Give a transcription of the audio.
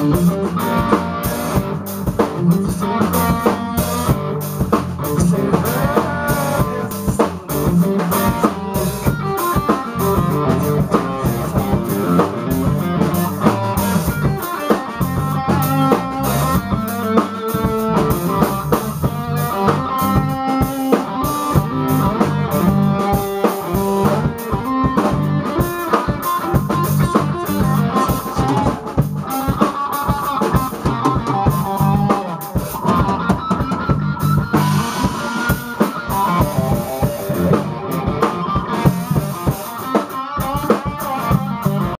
What's the song?